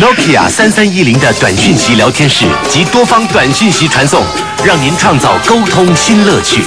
Nokia 三三一零的短讯息聊天室及多方短讯息传送，让您创造沟通新乐趣。